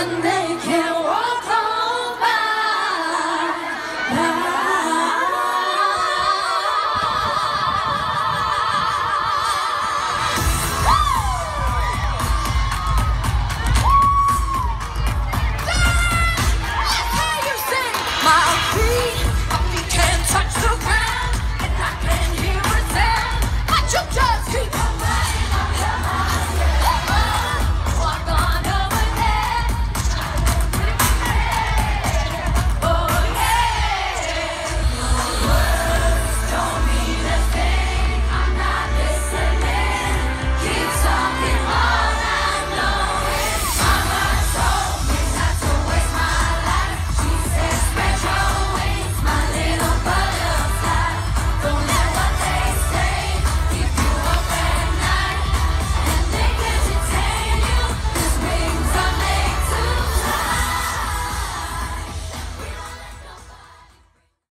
and they can't